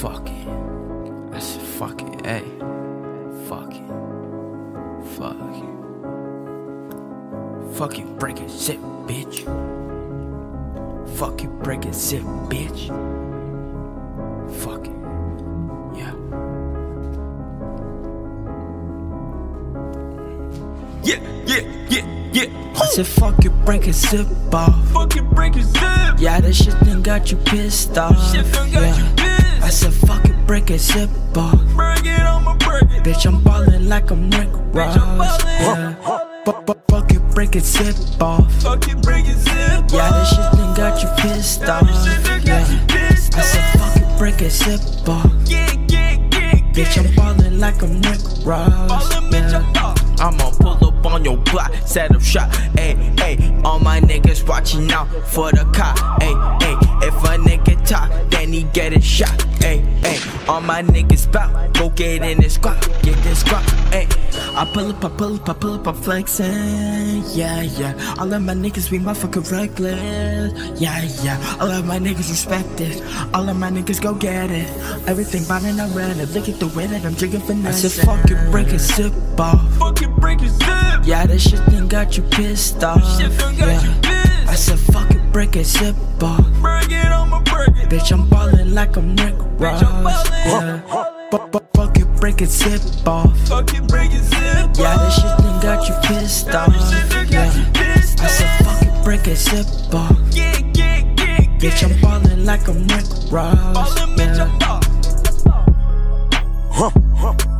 Fuck it. I said fuck it, A. Fuck it. Fuck it. Fuck it, break it, zip, bitch. Fuck it, break it, zip, bitch. Fuck it. Yeah. Yeah, yeah, yeah, yeah. I said, fuck it, break it, zip off. Fuck it, yeah, that shit done got you pissed off. Shit done got yeah. you pissed. I said, fuck it, break it, zip off. Break it, I'ma break it. Bitch, I'm ballin' like I'm Rick Ross. I'm ballin'. Yeah. Fuck, fuck, fuck it, break it, zip off. Fucking break his zip. Yeah, that shit done got you pissed That off. shit done got Yeah. you pissed I said, fuck it, break it, zip off. Yeah, yeah, yeah, Bitch. I'm ballin' like I'm Rick Ross. Ballin', bitch, Yeah. Block, set up shop, ayy, ayy. All my niggas watching out for the cop, ayy, ayy. If a nigga talk, then he get it shot, ayy, ayy. All my niggas bout, go get in this squad, get this squad, ayy. I pull up, I pull up, I pull up, I'm flexing, yeah, yeah. All of my niggas be motherfucking reckless, yeah, yeah. All of my niggas respect it, all of my niggas go get it. Everything bonding, I ran it, look at the way that I'm drinking finesse. I said, fuck it, break it, sip off. Fucking break his zip. Yeah, that shit done got you pissed off. Shit done got you yeah. I pissed. said, fuck it, break it, zip off. Break it, I'ma break it. Bitch, I'm ballin' like I'm Rick Ross. I'm ballin'. Yeah. Fuck, fuck, fuck it, break it, zip off. Fucking break his zip. Yeah, that shit done got you pissed off. Shit done got you Yeah. pissed. I said, fuck it, break it, zip off like a Mike Huh, huh.